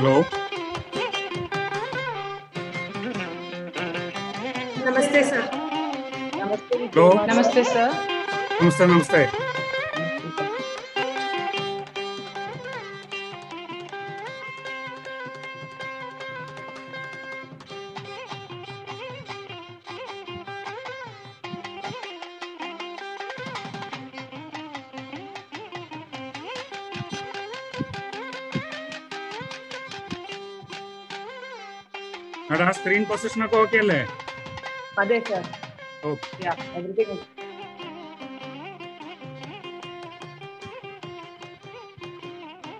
Hello. Namaste, sir. Hello. Namaste, sir. Namaste, namaste. Position ഒക്കെ okay അല്ലേ? അതെ sir everything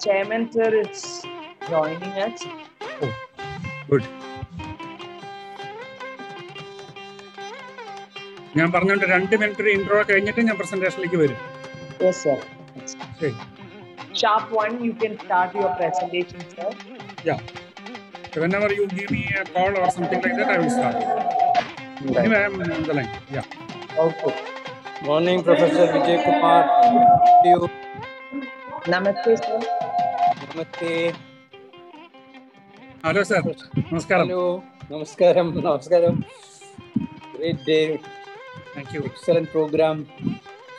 chairman sir is joining us. Oh, good. ഞാൻ പറഞ്ഞുണ്ട് രണ്ട് minute ഒരു intro കഴിഞ്ഞിട്ട് ഞാൻ പ്രസന്റേഷനിലേക്ക് വരും. Yes sir sharp one you can start your presentation sir ya whenever you give me a call or something like that i will start anyway i'm on the line yeah Okay. Morning, Professor Vijay Kumar. How you? Namaste, sir. Namaste. hello sir namaskaram Hello. Namaskaram. Namaskaram. Great day. thank you Excellent program.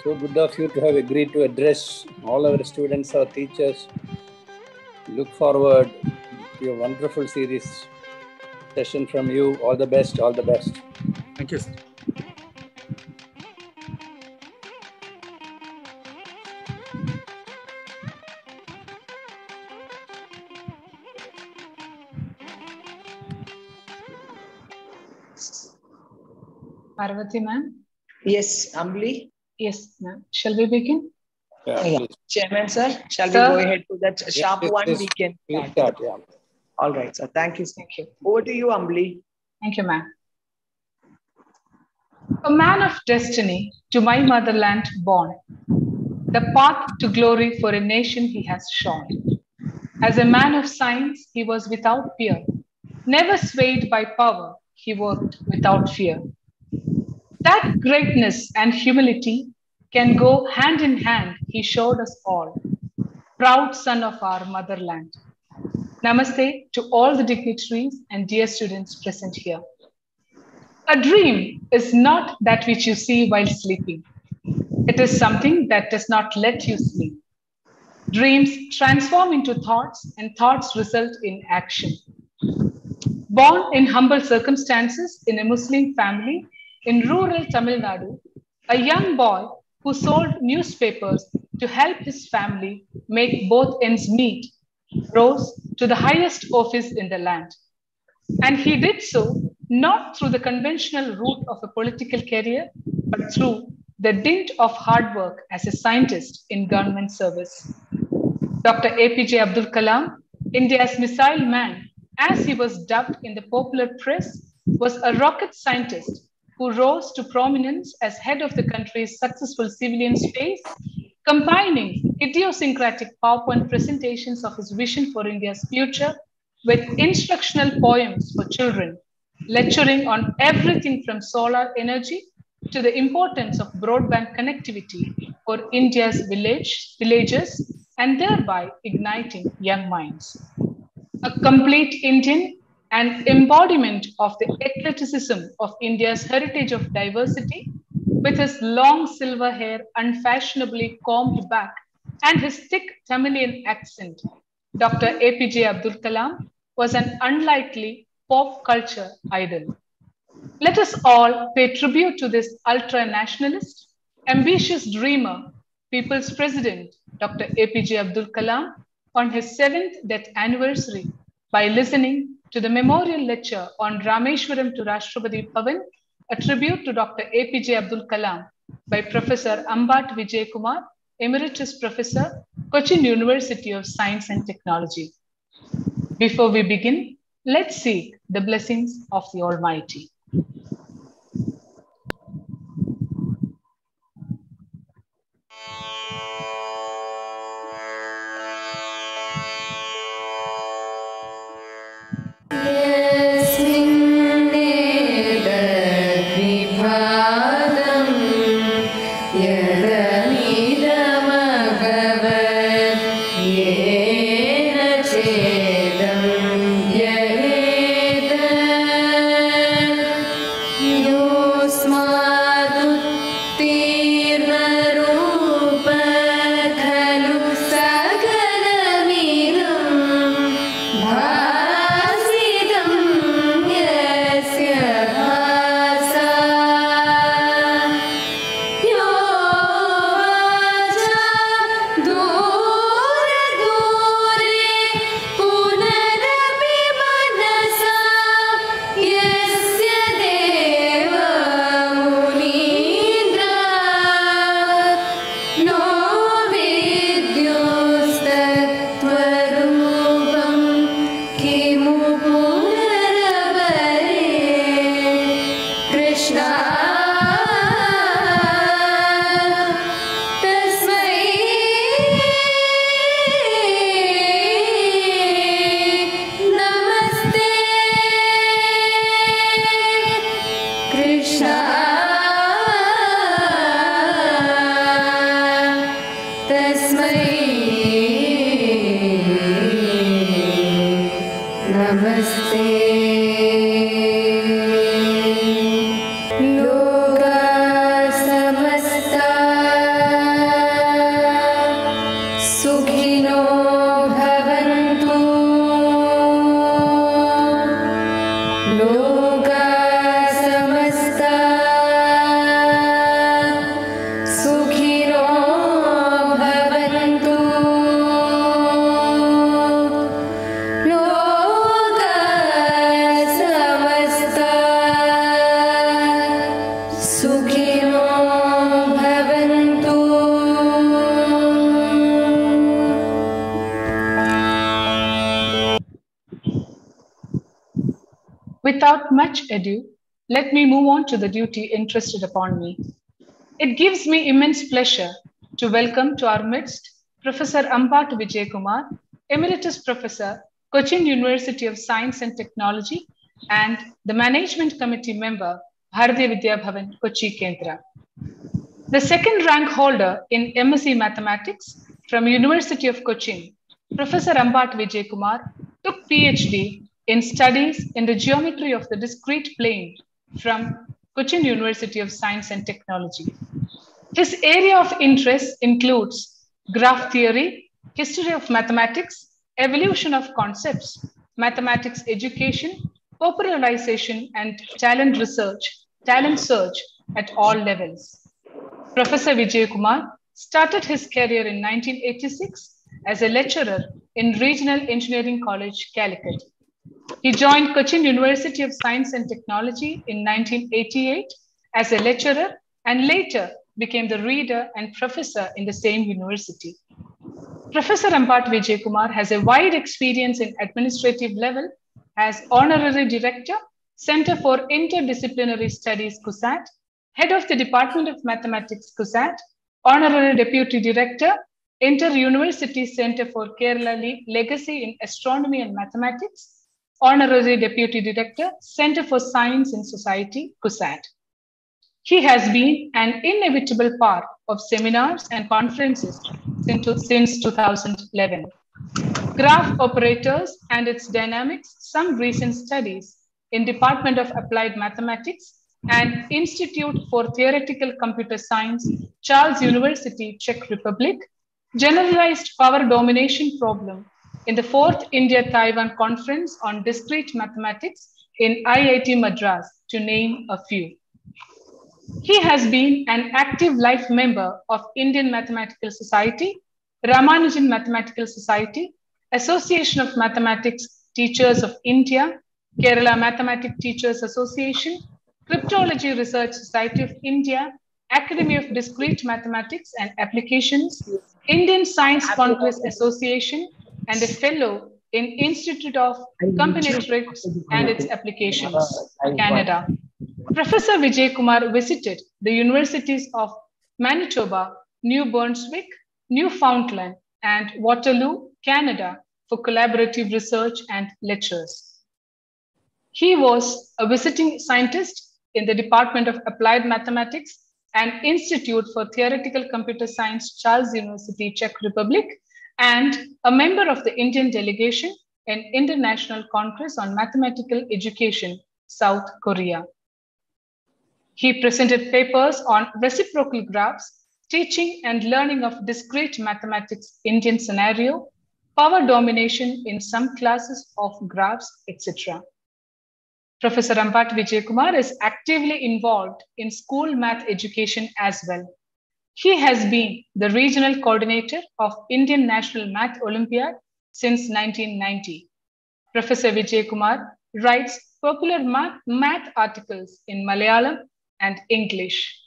So good of you to have agreed to address all our students, our teachers. Look forward to a wonderful series session from you. All the best. All the best. thank you sir Parvati ma'am. Yes, Ambli. Yes, ma'am. Shall we begin? Yeah, Yeah. Chairman sir, shall Sir. we go ahead to that sharp yes, one? yes. We can Please start. start. Yeah. All right, sir. Thank you. Thank you. Over to you, Ambli. Thank you, ma'am. A man of destiny to my motherland born, the path to glory for a nation he has shown. As a man of science, he was without peer, never swayed by power, he worked without fear. That greatness and humility can go hand in hand, he showed us all. Proud son of our motherland. Namaste to all the dignitaries and dear students present here. A dream is not that which you see while sleeping. It is something that does not let you sleep. Dreams transform into thoughts, and thoughts result in action. Born in humble circumstances in a Muslim family in rural Tamil Nadu, a young boy who sold newspapers to help his family make both ends meet rose to the highest office in the land. And he did so not through the conventional route of a political career, but through the dint of hard work as a scientist in government service. Dr. APJ Abdul Kalam, India's missile man, as he was dubbed in the popular press, was a rocket scientist who rose to prominence as head of the country's successful civilian space, combining idiosyncratic PowerPoint presentations of his vision for India's future with instructional poems for children, lecturing on everything from solar energy to the importance of broadband connectivity for India's village, villages and thereby igniting young minds. A complete Indian and embodiment of the eclecticism of India's heritage of diversity, with his long silver hair unfashionably combed back and his thick Tamilian accent, Dr. APJ Abdul Kalam was an unlikely pop culture idol. Let us all pay tribute to this ultra nationalist, ambitious dreamer, people's president, Dr. APJ Abdul Kalam, on his seventh death anniversary by listening to the memorial lecture on Rameswaram to Rashtrapati Bhavan, a tribute to Dr. APJ Abdul Kalam by Professor Ambat Vijay Kumar, Emeritus Professor, Cochin University of Science and Technology. Before we begin, let's seek the blessings of the Almighty. Much ado, let me move on to the duty entrusted upon me. It gives me immense pleasure to welcome to our midst Professor Ambat Vijay Kumar, Emeritus Professor, Cochin University of Science and Technology, and the Management Committee member, Bharatiya Vidya Bhavan, Kochi Kendra. The second rank holder in MSc Mathematics from University of Cochin, Professor Ambat Vijay Kumar took PhD in studies in the geometry of the discrete plane from Cochin University of Science and Technology. His area of interest includes graph theory, history of mathematics, evolution of concepts, mathematics education, popularization, and talent research, talent search at all levels. Professor Vijay Kumar started his career in 1986 as a lecturer in Regional Engineering College, Calicut. He joined Cochin University of Science and Technology in 1988 as a lecturer and later became the reader and professor in the same university. Professor Ambat Vijay Kumar has a wide experience in administrative level as Honorary Director, Center for Interdisciplinary Studies, CUSAT, Head of the Department of Mathematics, CUSAT, Honorary Deputy Director, Inter-University Center for Kerala Legacy in Astronomy and Mathematics, Honorary Deputy Director, Center for Science and Society, CUSAT. He has been an inevitable part of seminars and conferences since, since 2011. Graph operators and its dynamics, some recent studies in Department of Applied Mathematics and Institute for Theoretical Computer Science, Charles University, Czech Republic, generalized power domination problem in the fourth India-Taiwan Conference on Discrete Mathematics in IIT Madras, to name a few. He has been an active life member of Indian Mathematical Society, Ramanujan Mathematical Society, Association of Mathematics Teachers of India, Kerala Mathematics Teachers Association, Cryptology Research Society of India, Academy of Discrete Mathematics and Applications, Indian Science Congress Association, and a fellow in Institute of Combinatorics and its applications, Canada. Professor Vijay Kumar visited the universities of Manitoba, New Brunswick, Newfoundland, and Waterloo, Canada for collaborative research and lectures. He was a visiting scientist in the Department of Applied Mathematics and Institute for Theoretical Computer Science, Charles University, Czech Republic, and a member of the Indian delegation in International Congress on Mathematical Education, South Korea. He presented papers on reciprocal graphs, teaching and learning of discrete mathematics Indian scenario, power domination in some classes of graphs, etc. Professor Ambat Vijay Kumar is actively involved in school math education as well. He has been the regional coordinator of Indian National Math Olympiad since 1990. Professor Vijay Kumar writes popular math, math articles in Malayalam and English.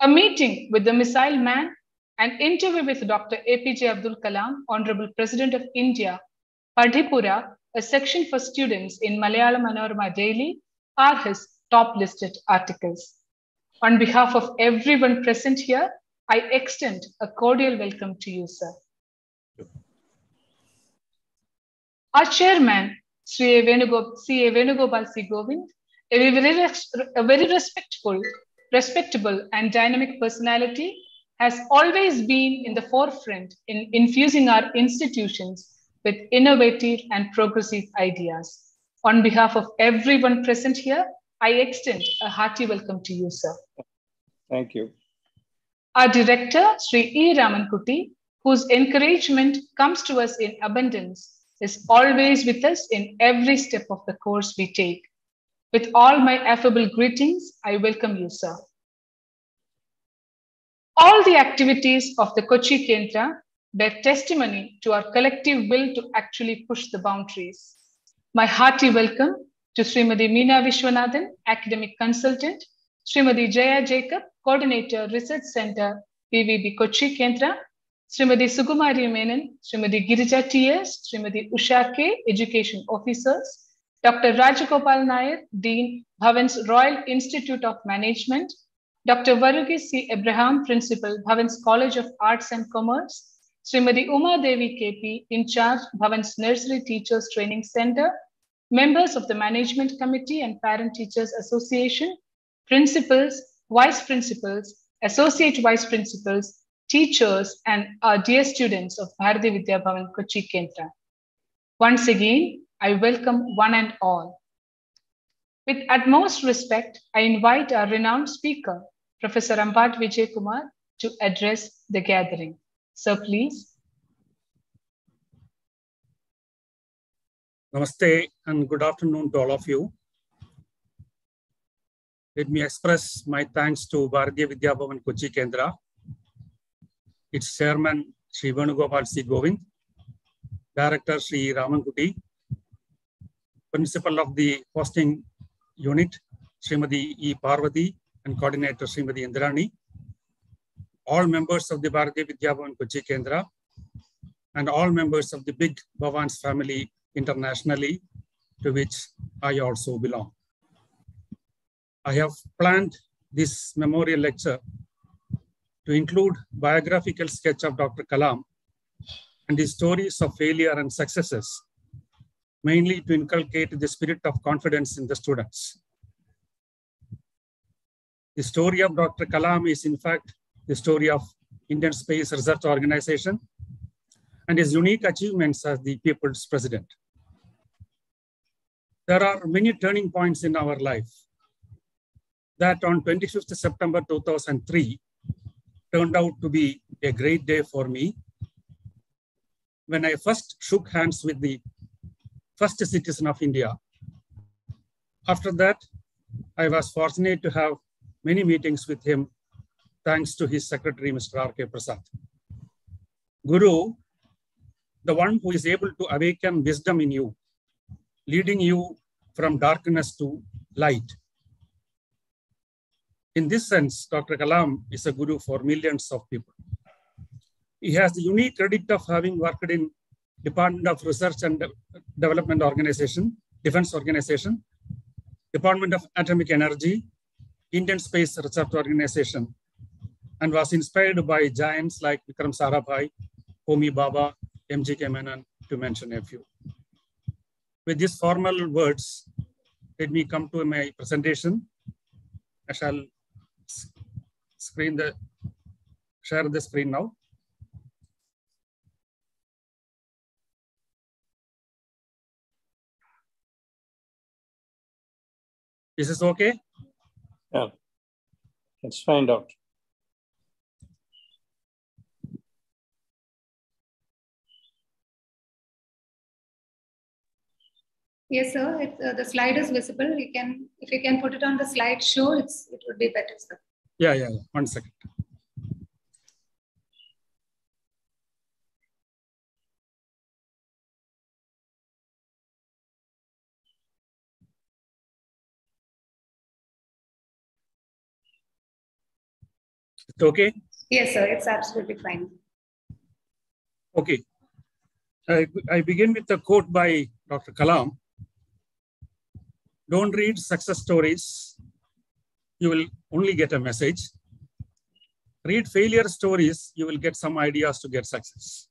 A meeting with the Missile Man, an interview with Dr. APJ Abdul Kalam, Honorable President of India, Padhippura, a section for students in Malayalam Manorama Daily, are his top listed articles. On behalf of everyone present here, I extend a cordial welcome to you, sir. Our chairman, Sri Venugop- C. A. Venugopal C. Govind, a very, a very respectful, respectable, and dynamic personality, has always been in the forefront in infusing our institutions with innovative and progressive ideas. On behalf of everyone present here, I extend a hearty welcome to you, sir. Thank you. Our director, Sri E. Ramankuti, whose encouragement comes to us in abundance, is always with us in every step of the course we take. With all my affable greetings, I welcome you, sir. All the activities of the Kochi Kendra bear testimony to our collective will to actually push the boundaries. My hearty welcome to Srimadi Meena Vishwanathan, Academic Consultant, Srimadi Jaya Jacob, Coordinator, Research Center, BVB Kochi Kendra, Srimadi Sukumari Menon, Srimadi Girija TS, Srimadi Usha K, Education Officers, Dr. Rajagopal Nair, Dean, Bhavan's Royal Institute of Management, Dr. Varugi C. Abraham, Principal, Bhavan's College of Arts and Commerce, Srimadi Uma Devi KP, in charge, Bhavan's Nursery Teachers Training Center, members of the Management Committee and Parent Teachers Association, principals, vice principals, associate vice principals, teachers, and our dear students of Bharati Vidya Bhavan Kochi Kendra. Once again, I welcome one and all. With utmost respect, I invite our renowned speaker, Professor Ambat Vijay Kumar, to address the gathering. Sir, please. Namaste and good afternoon to all of you. Let me express my thanks to Bharatiya Vidya Bhavan Kochi Kendra, its chairman Sri Venugopal C. Govind, director Sri Ramankuti, principal of the hosting unit Srimadi E. Parvati and coordinator Srimadi Indrani, all members of the Bharatiya Vidya Bhavan Kochi Kendra, and all members of the big Bhavans family internationally, to which I also belong. I have planned this memorial lecture to include biographical sketch of Dr. Kalam and his stories of failure and successes, mainly to inculcate the spirit of confidence in the students. The story of Dr. Kalam is in fact the story of Indian Space Research Organization and his unique achievements as the people's president. There are many turning points in our life that on 25th September 2003 turned out to be a great day for me when I first shook hands with the first citizen of India. After that, I was fortunate to have many meetings with him thanks to his secretary, Mr. R.K. Prasad. Guru, the one who is able to awaken wisdom in you, leading you from darkness to light. In this sense, Dr. Kalam is a guru for millions of people. He has the unique credit of having worked in Department of Research and De Development Organization, Defense Organization, Department of Atomic Energy, Indian Space Research Organization, and was inspired by giants like Vikram Sarabhai, Homi Bhabha, M.G.K. Menon, to mention a few. With these formal words, let me come to my presentation. I shall screen the, share the screen now. Is this okay? Yeah. Let's find out. Yes, sir. It, uh, the slide is visible. You can, if you can put it on the slide show, it's it would be better, sir. Yeah, yeah, yeah. One second. It's okay? Yes, sir. It's absolutely fine. Okay. I, I begin with a quote by Dr. Kalam. Don't read success stories. You will only get a message. Read failure stories. You will get some ideas to get success.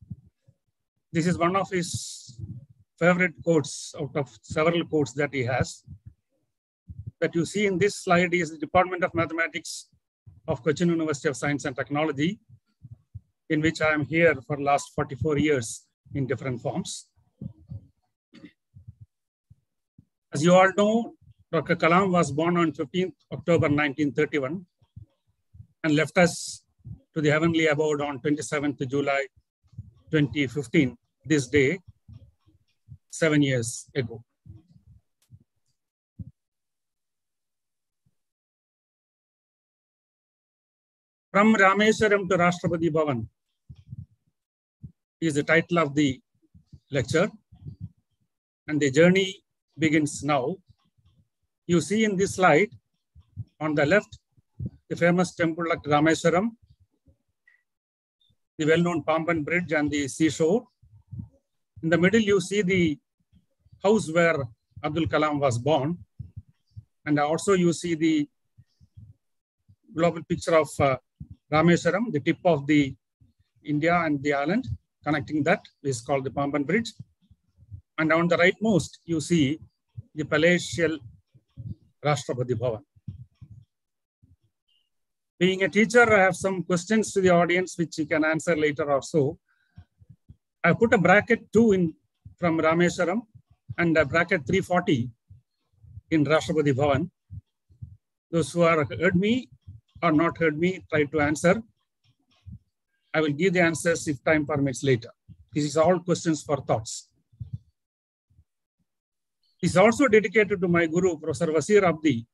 This is one of his favorite quotes out of several quotes that he has. That you see in this slide is the Department of Mathematics of Cochin University of Science and Technology, in which I am here for last 44 years in different forms. As you all know, Dr. Kalam was born on 15th October 1931 and left us to the heavenly abode on 27th July 2015, this day, seven years ago. From Rameswaram to Rashtrapati Bhavan is the title of the lecture. And the journey begins now. You see in this slide, on the left, the famous temple at Rameswaram, the well-known Pamban Bridge and the seashore. In the middle, you see the house where Abdul Kalam was born. And also you see the global picture of uh, Rameswaram, the tip of the India and the island. Connecting that is called the Pamban Bridge. And on the rightmost, you see the palatial Rashtrapati Bhavan. Being a teacher, I have some questions to the audience which you can answer later or so. I put a bracket 2 in from Rameswaram and a bracket 340 in Rashtrapati Bhavan. Those who are heard me or not heard me, try to answer. I will give the answers if time permits later. This is all questions for thoughts. It's also dedicated to my guru, Professor Wazir Abdi,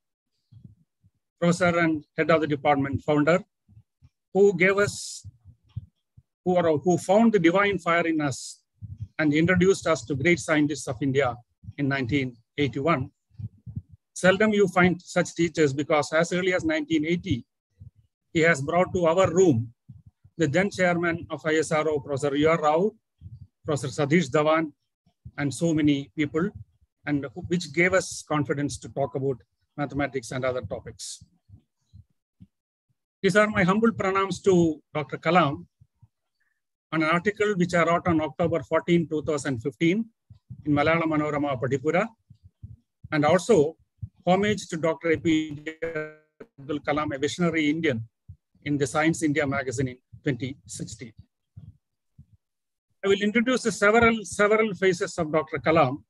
professor and head of the department, founder, who gave us, who, are, who found the divine fire in us and introduced us to great scientists of India in 1981. Seldom you find such teachers because as early as 1980, he has brought to our room the then chairman of ISRO, Professor U.R. Rao, Professor Satish Dhawan, and so many people, and which gave us confidence to talk about mathematics and other topics. These are my humble pranams to Dr. Kalam on an article which I wrote on October 14, 2015 in Malayalam Manorama Padhippura, and also homage to Dr. A.P. Abdul Kalam, a visionary Indian in the Science India magazine in 2016. I will introduce several, several phases of Dr. Kalam.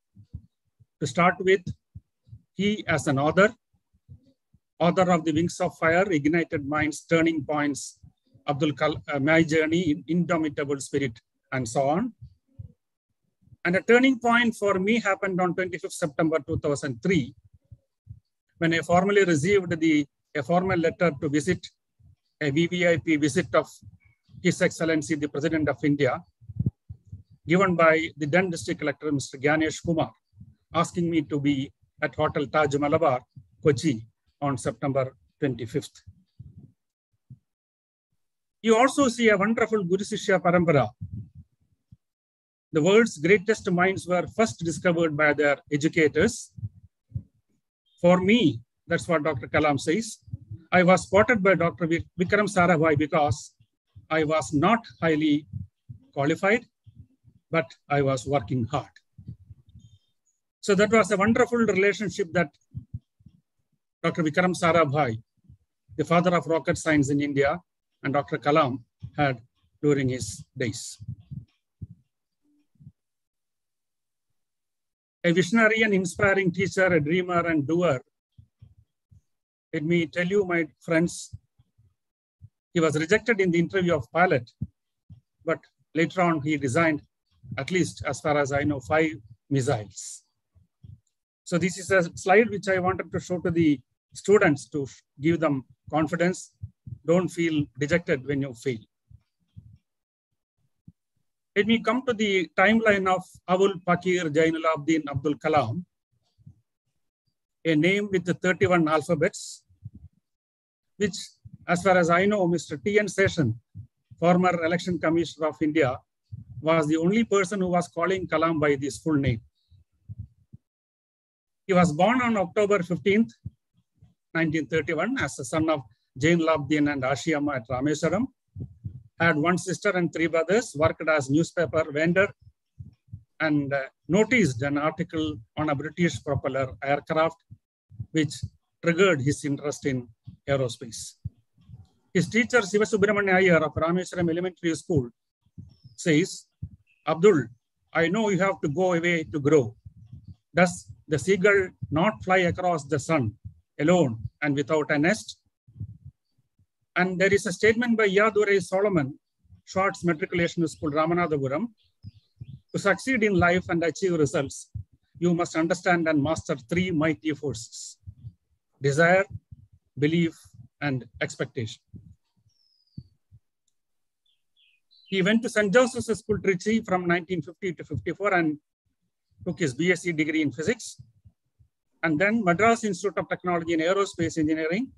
To start with, he as an author, author of The Wings of Fire, Ignited Minds, Turning Points, Abdul Kalam, uh, My Journey, Indomitable Spirit, and so on. And a turning point for me happened on 25th September 2003, when I formally received the, a formal letter to visit a VVIP visit of His Excellency, the President of India, given by the then District Collector, Mr. Gyanesh Kumar, asking me to be at Hotel Taj Malabar, Kochi, on September 25th. You also see a wonderful Guru Sishya Parampara. The world's greatest minds were first discovered by their educators. For me, that's what Dr. Kalam says. I was spotted by Dr. Vikram Sarabhai because I was not highly qualified, but I was working hard. So that was a wonderful relationship that Dr. Vikram Sarabhai, the father of rocket science in India, and Dr. Kalam had during his days. A visionary and inspiring teacher, a dreamer and doer, let me tell you, my friends, he was rejected in the interview of pilot, but later on he designed, at least as far as I know, five missiles. So this is a slide which I wanted to show to the students to give them confidence. Don't feel dejected when you fail. Let me come to the timeline of Avul Pakir Jainul Abdin Abdul Kalam a name with the 31 alphabets, which, as far as I know, Mr. T.N. Seshan, former election commissioner of India, was the only person who was calling Kalam by this full name. He was born on October 15th, 1931, as the son of Jain Labdin and Ashiamma at Rameswaram. Had one sister and three brothers, worked as newspaper vendor, and uh, noticed an article on a British propeller aircraft, which triggered his interest in aerospace. His teacher, Sivasubramanya Iyer of Rameswaram Elementary School, says, Abdul, I know you have to go away to grow. Does the seagull not fly across the sun alone and without a nest? And there is a statement by Iyadurai Solomon, Schwartz Matriculation School, Ramanathapuram. To succeed in life and achieve results, you must understand and master three mighty forces desire, belief, and expectation. He went to St. Joseph's School, Trichy from 1950 to 54 and took his BSc degree in physics. And then Madras Institute of Technology in Aerospace Engineering.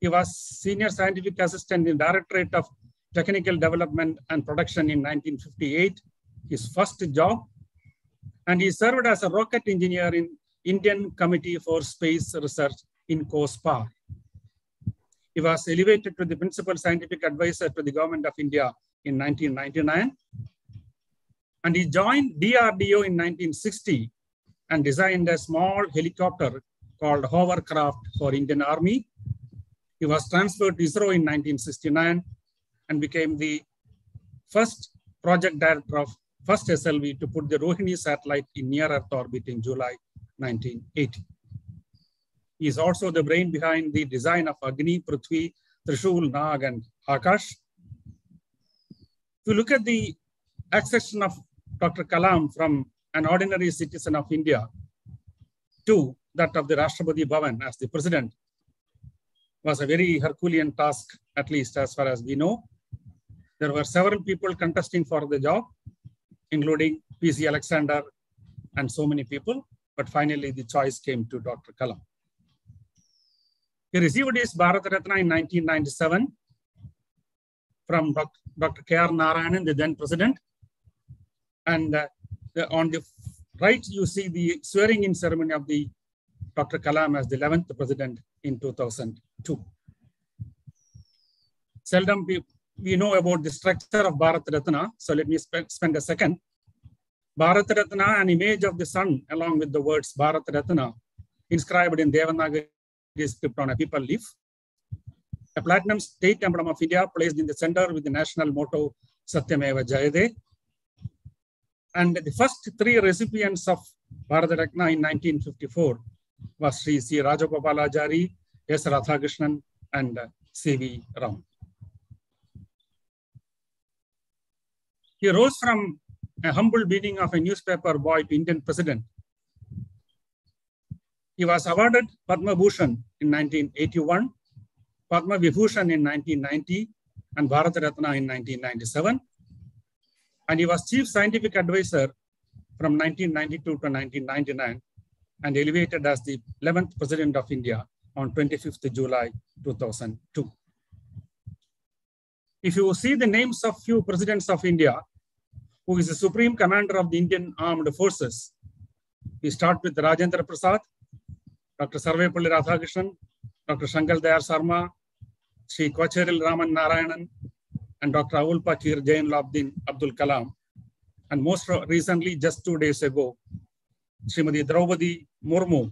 He was senior scientific assistant in Directorate of Technical Development and Production in 1958, his first job. And he served as a rocket engineer in Indian Committee for Space Research in COSPAR. He was elevated to the principal scientific advisor to the government of India in 1999. And he joined DRDO in 1960 and designed a small helicopter called hovercraft for Indian Army. He was transferred to ISRO in 1969 and became the first project director of first SLV to put the Rohini satellite in near Earth orbit in July 1980. He is also the brain behind the design of Agni, Prithvi, Trishul, Nag, and Akash. If you look at the accession of Dr. Kalam from an ordinary citizen of India to that of the Rashtrapati Bhavan as the president was a very Herculean task, at least as far as we know. There were several people contesting for the job, including P.C. Alexander and so many people, but finally the choice came to Dr. Kalam. He received his Bharat Ratna in 1997 from Dr. K.R. Narayanan, the then president. And uh, the, on the right, you see the swearing in ceremony of the Dr. Kalam as the 11th president in 2002. Seldom we, we know about the structure of Bharat Ratna, so let me sp spend a second. Bharat Ratna, an image of the sun along with the words Bharat Ratna inscribed in Devanagari script on a peepal leaf. A platinum state emblem of India placed in the center with the national motto Satyameva Jayate. And the first three recipients of Bharat Ratna in 1954 was Sri C. Rajagopalachari, S. Radhakrishnan, and uh, C.V. Ram. He rose from a humble beginning of a newspaper boy to Indian president. He was awarded Padma Bhushan in 1981, Padma Vibhushan in 1990, and Bharat Ratna in 1997. And he was chief scientific advisor from 1992 to 1999 and elevated as the 11th president of India on 25th July 2002. If you see the names of few presidents of India, who is the supreme commander of the Indian armed forces, we start with Rajendra Prasad, Dr. Sarvepalli Radhakrishnan, Dr. Shankar Dayal Sharma, Sri Kocheril Raman Narayanan, and Dr. Avul Pakir Jainulabdin Abdul Kalam. And most recently, just two days ago, Srimati Draupadi Murmu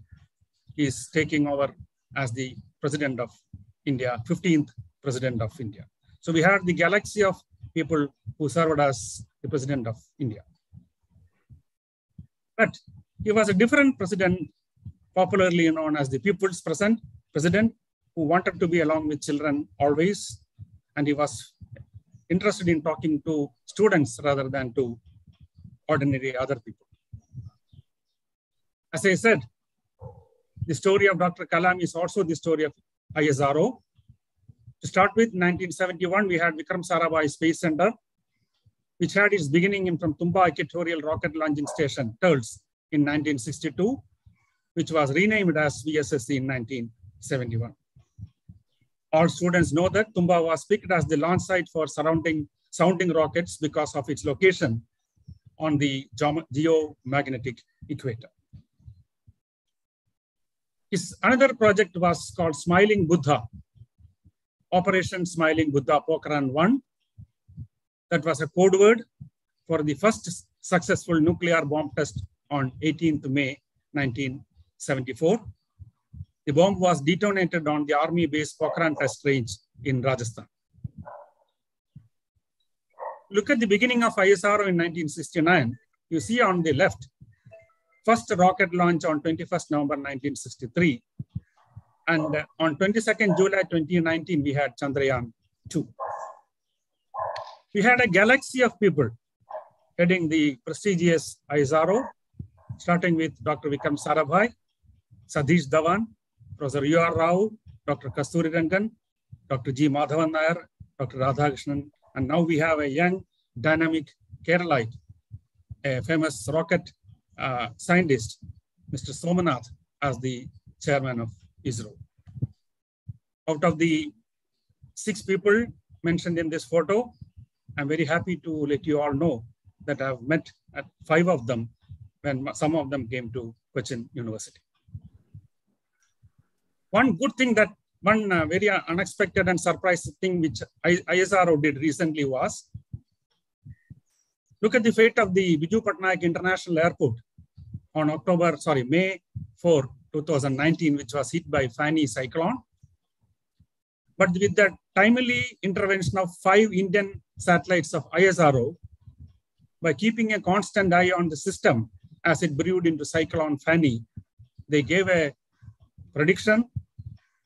is taking over as the president of India, 15th president of India. So we had the galaxy of people who served as the president of India. But he was a different president, popularly known as the people's president, president who wanted to be along with children always. And he was interested in talking to students rather than to ordinary other people. As I said, the story of Dr. Kalam is also the story of ISRO. To start with, 1971, we had Vikram Sarabhai Space Center, which had its beginning in from Thumba Equatorial Rocket Launching Station, TERLS, in 1962, which was renamed as VSSC in 1971. All students know that Thumba was picked as the launch site for surrounding sounding rockets because of its location on the geomagnetic equator. His another project was called Smiling Buddha, Operation Smiling Buddha Pokhran 1. That was a code word for the first successful nuclear bomb test on 18th May 1974. The bomb was detonated on the army base Pokhran test range in Rajasthan. Look at the beginning of ISRO in 1969. You see on the left, first rocket launch on 21st November 1963. And uh, on 22nd July 2019, we had Chandrayaan 2. We had a galaxy of people heading the prestigious ISRO, starting with Dr. Vikram Sarabhai, Satish Dhawan, Professor U.R. Rao, Dr. Kasturirangan, Dr. G. Madhavan Nair, Dr. Radhakrishnan, and now we have a young, dynamic Keralite, a famous rocket uh, scientist, Mr. Somanath, as the chairman of ISRO. Out of the six people mentioned in this photo, I'm very happy to let you all know that I've met at five of them when some of them came to Cochin University. One good thing that one uh, very unexpected and surprising thing which ISRO did recently was look at the fate of the Biju Patnaik International Airport on October, sorry, May 4, 2019, which was hit by Fani cyclone. But with the timely intervention of five Indian satellites of ISRO, by keeping a constant eye on the system as it brewed into cyclone Fani, they gave a prediction,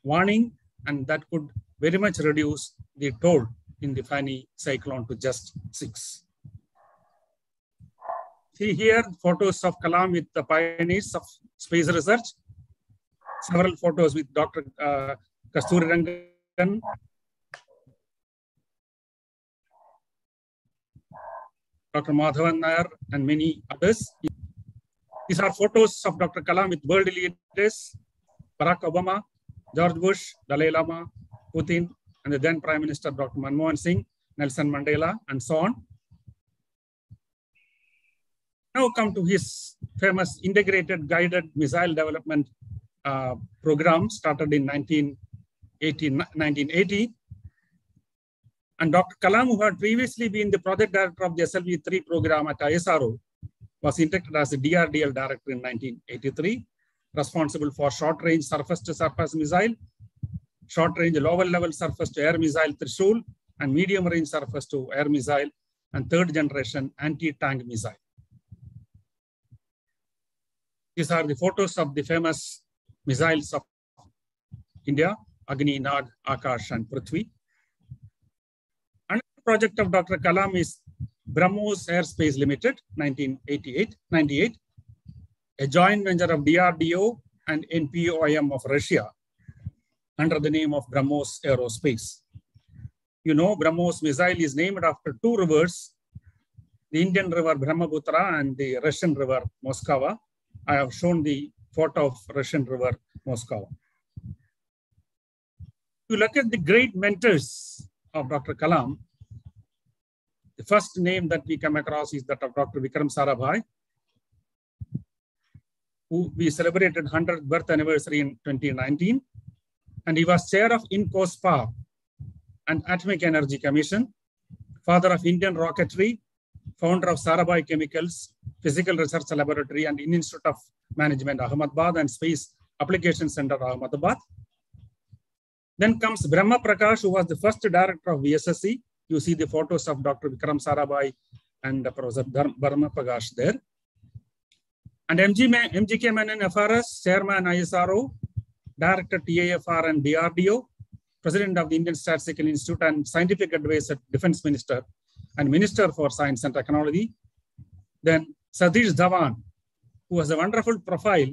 warning, and that could very much reduce the toll in the Fani cyclone to just six. See here photos of Kalam with the pioneers of space research. Several photos with Dr. Uh, Kasturirangan. Dr. Madhavan Nair and many others. These are photos of Dr. Kalam with world leaders, Barack Obama, George Bush, Dalai Lama, Putin, and the then Prime Minister Dr. Manmohan Singh, Nelson Mandela, and so on now come to his famous integrated guided missile development uh, program started in 1980, 1980. And Dr. Kalam, who had previously been the project director of the SLV-3 program at ISRO, was inducted as the DRDL director in 1983, responsible for short-range surface-to-surface missile, short-range lower-level surface-to-air missile Trishul, and medium-range surface-to-air missile, and third-generation anti-tank missile. These are the photos of the famous missiles of India, Agni, Nag, Akash, and Prithvi. Another project of Dr. Kalam is BrahMos Aerospace Limited, 1988, 98, a joint venture of DRDO and NPOIM of Russia under the name of BrahMos Aerospace. You know, BrahMos missile is named after two rivers, the Indian river Brahmaputra and the Russian river Moskva. I have shown the photo of Russian river Moscow. You look at the great mentors of Dr. Kalam. The first name that we come across is that of Dr. Vikram Sarabhai, who we celebrated 100th birth anniversary in 2019. And he was chair of INCOSPAR and Atomic Energy Commission, father of Indian rocketry, founder of Sarabhai Chemicals, Physical Research Laboratory and Institute of Management, Ahmedabad, and Space Application Center, Ahmedabad. Then comes Brahma Prakash, who was the first director of VSSC. You see the photos of Dr. Vikram Sarabhai and Professor Brahma Prakash there. And MG, MGK Menon FRS, Chairman ISRO, Director TIFR and DRDO, President of the Indian Statistical Institute and Scientific Advisor, Defense Minister, and Minister for Science and Technology. Then Satish Dhawan, who has a wonderful profile,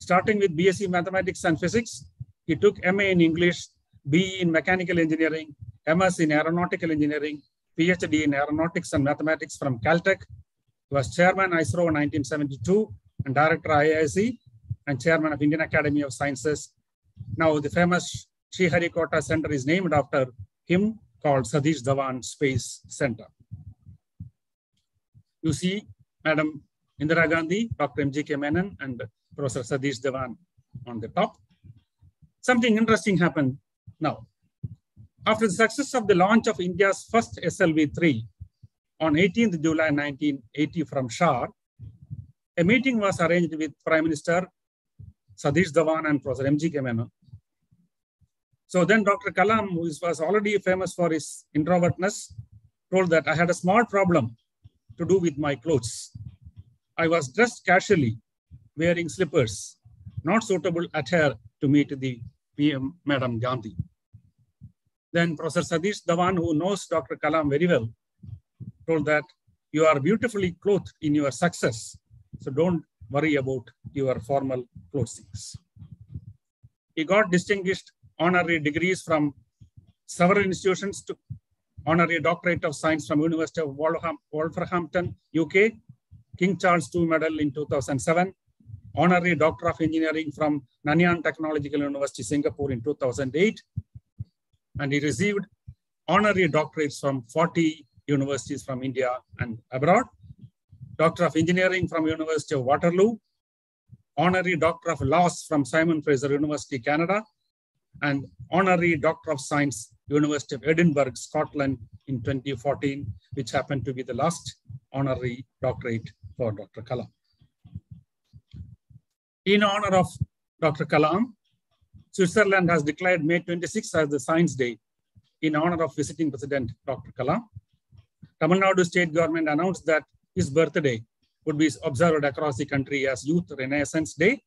starting with BSc Mathematics and Physics. He took MA in English, BE in Mechanical Engineering, MS in Aeronautical Engineering, PhD in Aeronautics and Mathematics from Caltech. He was Chairman ISRO in 1972 and Director IISc and Chairman of Indian Academy of Sciences. Now the famous Sriharikota Center is named after him called Satish Dhawan Space Center. You see Madam Indira Gandhi, Dr. M.G.K. Menon, and Professor Satish Dhawan on the top. Something interesting happened now. After the success of the launch of India's first SLV-3 on 18th July 1980 from Shar, a meeting was arranged with Prime Minister Satish Dhawan and Professor M.G.K. Menon. So then Dr. Kalam, who was already famous for his introvertness, told that I had a small problem to do with my clothes. I was dressed casually wearing slippers, not suitable attire to meet the PM, Madam Gandhi. Then Professor Satish Dhawan, who knows Dr. Kalam very well, told that you are beautifully clothed in your success, so don't worry about your formal clothings. He got distinguished honorary degrees from several institutions to honorary doctorate of science from University of Wolverhampton, UK, King Charles II Medal in 2007, honorary doctor of engineering from Nanyang Technological University, Singapore in 2008, and he received honorary doctorates from 40 universities from India and abroad, Doctor of Engineering from University of Waterloo, Honorary Doctor of Laws from Simon Fraser University, Canada, and Honorary Doctor of Science, University of Edinburgh, Scotland in 2014, which happened to be the last honorary doctorate for Dr. Kalam. In honor of Dr. Kalam, Switzerland has declared May 26 as the Science Day in honor of visiting President Dr. Kalam. Tamil Nadu state government announced that his birthday would be observed across the country as Youth Renaissance Day.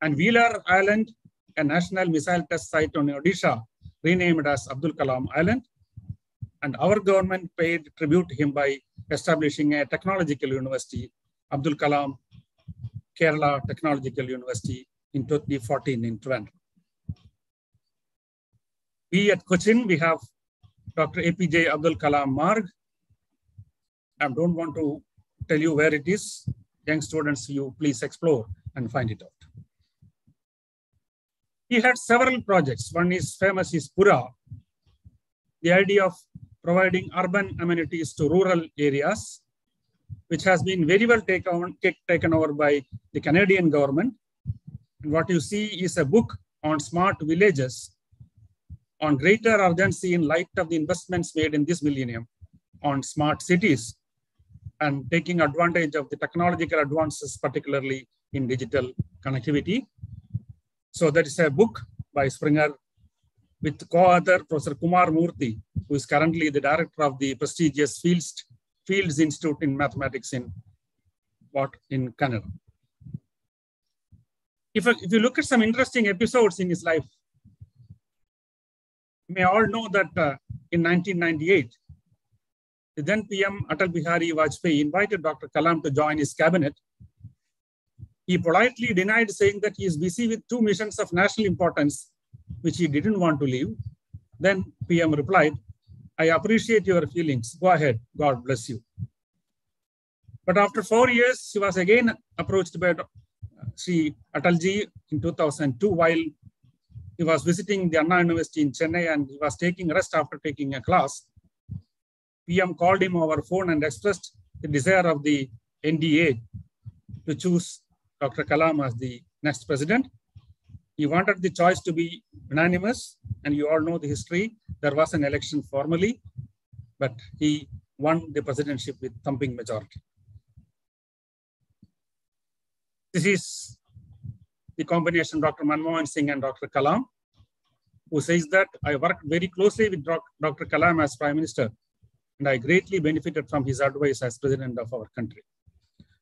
And Wheeler Island, a national missile test site on Odisha, renamed as Abdul Kalam Island. And our government paid tribute to him by establishing a technological university, Abdul Kalam Kerala Technological University in 2014 in Trivandrum. We at Cochin, we have Dr. APJ Abdul Kalam Marg. I don't want to tell you where it is. Young students, you please explore and find it out. He had several projects. One is famous is Pura, the idea of providing urban amenities to rural areas, which has been very well taken, taken over by the Canadian government. And what you see is a book on smart villages on greater urgency in light of the investments made in this millennium on smart cities and taking advantage of the technological advances, particularly in digital connectivity. So that is a book by Springer with co-author Professor Kumar Murty, who is currently the director of the prestigious Fields, Fields Institute in Mathematics in, what, in Canada. If, if you look at some interesting episodes in his life, you may all know that uh, in 1998, the then PM Atal Bihari Vajpayee invited Dr. Kalam to join his cabinet. He politely denied saying that he is busy with two missions of national importance, which he didn't want to leave. Then PM replied, I appreciate your feelings. Go ahead. God bless you. But after four years, he was again approached by Sri Atalji in 2002 while he was visiting the Anna University in Chennai and he was taking rest after taking a class. PM called him over phone and expressed the desire of the NDA to choose Dr. Kalam as the next president. He wanted the choice to be unanimous, and you all know the history. There was an election formally, but he won the presidency with thumping majority. This is the combination Dr. Manmohan Singh and Dr. Kalam, who says that I worked very closely with Dr. Kalam as Prime Minister, and I greatly benefited from his advice as President of our country.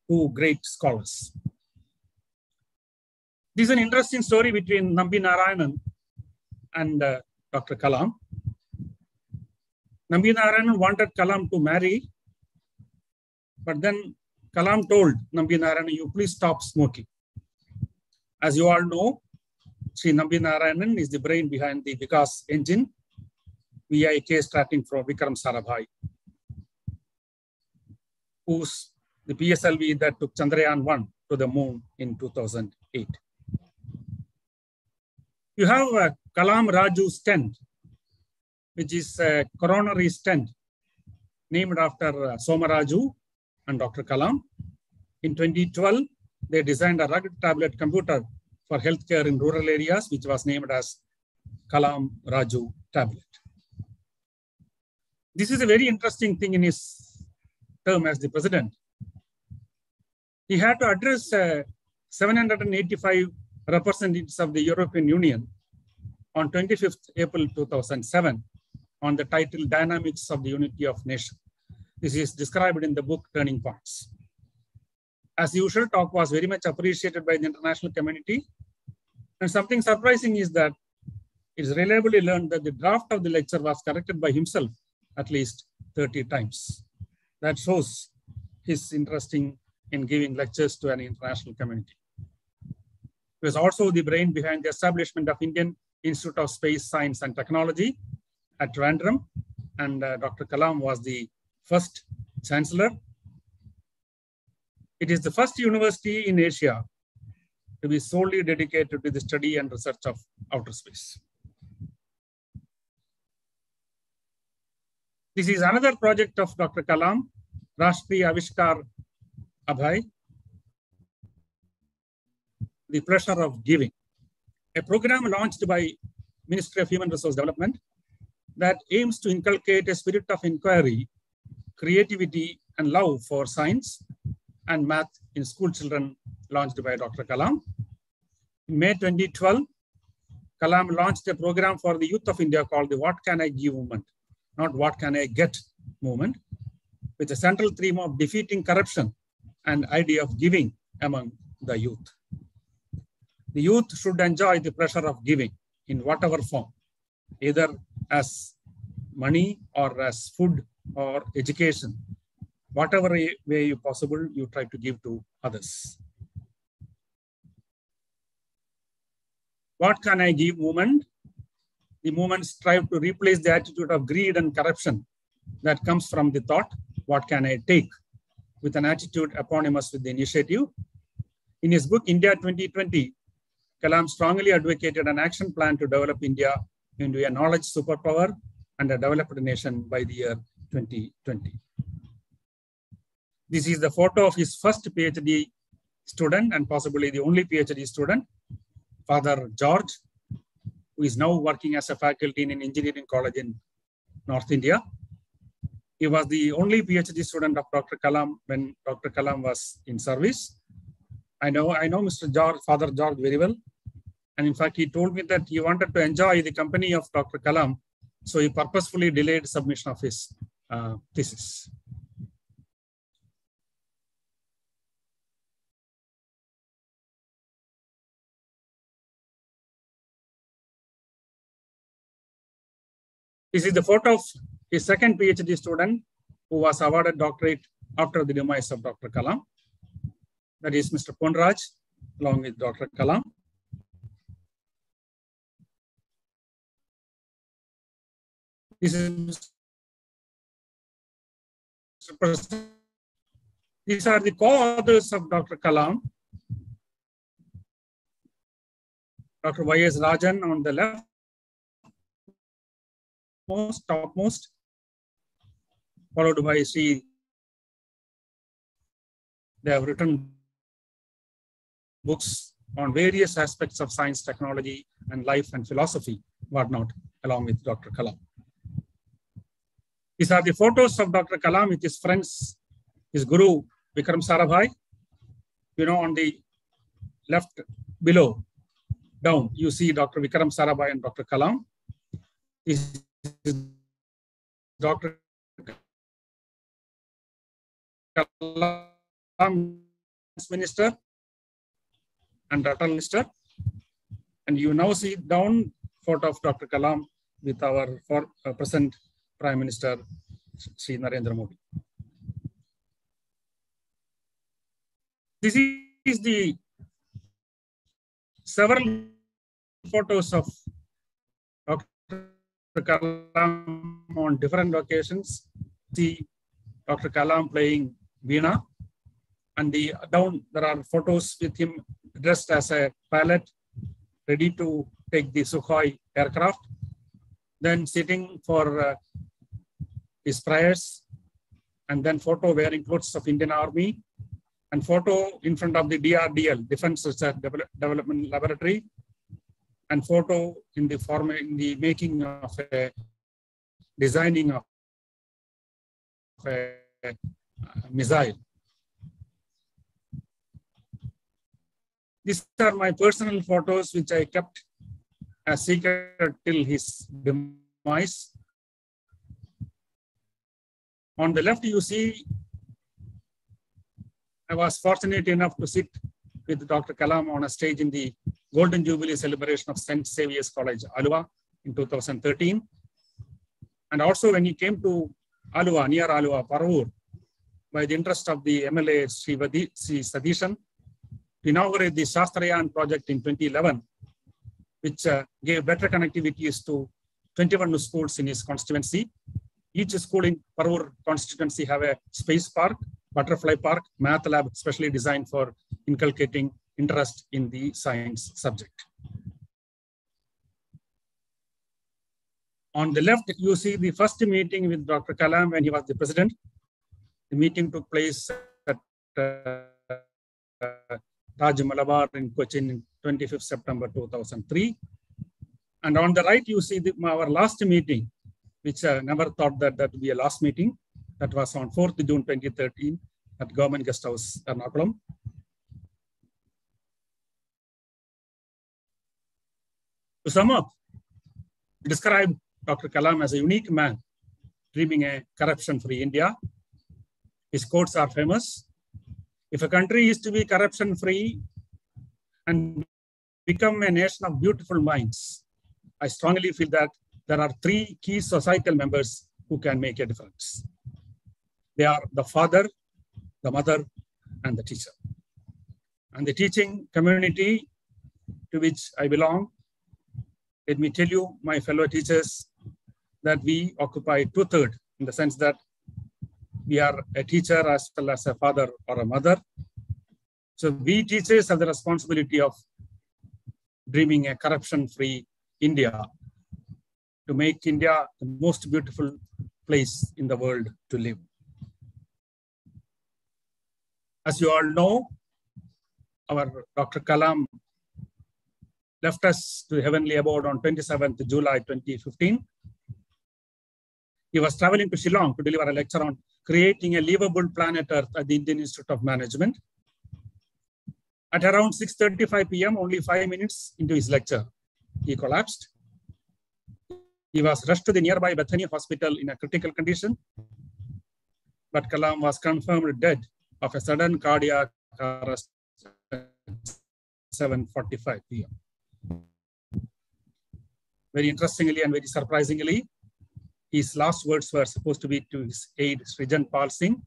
Two great scholars. This is an interesting story between Nambi Narayanan and uh, Dr. Kalam. Nambi Narayanan wanted Kalam to marry, but then Kalam told Nambi Narayanan, you please stop smoking. As you all know, Sri Nambi Narayanan is the brain behind the Vikas engine, VIK starting from Vikram Sarabhai, who's the PSLV that took Chandrayaan 1 to the moon in 2008. You have a Kalam Raju stent, which is a coronary stent named after uh, Somaraju and Dr. Kalam. In 2012, they designed a rugged tablet computer for healthcare in rural areas, which was named as Kalam Raju tablet. This is a very interesting thing in his term as the president. He had to address uh, 785 representatives of the European Union on 25th April 2007 on the title Dynamics of the Unity of Nation. This is described in the book Turning Points. As usual, talk was very much appreciated by the international community. And something surprising is that it's reliably learned that the draft of the lecture was corrected by himself at least 30 times. That shows his interesting in giving lectures to an international community. He was also the brain behind the establishment of Indian Institute of Space Science and Technology at Trivandrum, and uh, Dr. Kalam was the first chancellor. It is the first university in Asia to be solely dedicated to the study and research of outer space. This is another project of Dr. Kalam, Rashtriya Avishkar Abhiyan, the pleasure of giving, a program launched by Ministry of Human Resource Development that aims to inculcate a spirit of inquiry, creativity, and love for science and math in school children launched by Dr. Kalam. In May 2012, Kalam launched a program for the youth of India called the What Can I Give movement, not What Can I Get movement, with the central theme of defeating corruption and idea of giving among the youth. The youth should enjoy the pleasure of giving in whatever form, either as money or as food or education. Whatever way you possible, you try to give to others. What can I give movement? The movement strive to replace the attitude of greed and corruption that comes from the thought, what can I take? With an attitude eponymous with the initiative. In his book, India 2020, Kalam strongly advocated an action plan to develop India into a knowledge superpower and a developed nation by the year 2020. This is the photo of his first PhD student and possibly the only PhD student, Father George, who is now working as a faculty in an engineering college in North India. He was the only PhD student of Dr. Kalam when Dr. Kalam was in service. I know, I know Mr. George, Father George very well. And in fact, he told me that he wanted to enjoy the company of Dr. Kalam. So he purposefully delayed submission of his uh, thesis. This is the photo of his second PhD student who was awarded doctorate after the demise of Dr. Kalam. That is Mr. Ponraj, along with Dr. Kalam. This is these are the co-authors of Dr. Kalam. Dr. Y.S. Rajan on the left, most topmost, followed by Sri. They have written books on various aspects of science, technology, and life and philosophy, whatnot, along with Dr. Kalam. These are the photos of Dr. Kalam with his friends, his guru, Vikram Sarabhai. You know, on the left below, down, you see Dr. Vikram Sarabhai and Dr. Kalam. Dr. Kalam minister and Atal minister. And you now see down photo of Dr. Kalam with our for, uh, present Prime Minister Sri Narendra Modi. This is the several photos of Dr. Kalam on different occasions. See Dr. Kalam playing Veena. And the down there are photos with him dressed as a pilot, ready to take the Sukhoi aircraft. Then sitting for uh, his prayers, and then photo wearing clothes of Indian Army, and photo in front of the DRDL, Defense Research Development Laboratory, and photo in the form in the making of a designing of a, a missile. These are my personal photos, which I kept a secret till his demise. On the left, you see I was fortunate enough to sit with Dr. Kalam on a stage in the Golden Jubilee celebration of St. Xavier's College, Aluva in 2013. And also when he came to Aluva, near Aluva, Paravur, by the interest of the MLA Sri, Vadi, Satheesan, to inaugurate the Shastrayan project in 2011, which uh, gave better connectivities to 21 schools in his constituency. Each school in Paravur constituency have a space park, butterfly park, math lab specially designed for inculcating interest in the science subject. On the left, you see the first meeting with Dr. Kalam when he was the president. The meeting took place at uh, Taj Malabar in Cochin 25th September 2003. And on the right, you see the, our last meeting, which I never thought that that would be a last meeting. That was on 4th June 2013 at Government Guest House, Ernakulam. To sum up, describe Dr. Kalam as a unique man, dreaming a corruption-free India. His quotes are famous. If a country is to be corruption-free and become a nation of beautiful minds, I strongly feel that there are three key societal members who can make a difference. They are the father, the mother, and the teacher. And the teaching community to which I belong, let me tell you, my fellow teachers, that we occupy two-thirds in the sense that we are a teacher as well as a father or a mother. So we teachers have the responsibility of dreaming a corruption-free India to make India the most beautiful place in the world to live. As you all know, our Dr. Kalam left us to heavenly abode on 27th July 2015. He was traveling to Shillong to deliver a lecture on creating a livable planet Earth at the Indian Institute of Management. At around 6.35 p.m., only five minutes into his lecture, he collapsed. He was rushed to the nearby Bethany Hospital in a critical condition, but Kalam was confirmed dead of a sudden cardiac arrest at 7.45 p.m. Very interestingly and very surprisingly, his last words were supposed to be to his aide, Srijan Pal Singh.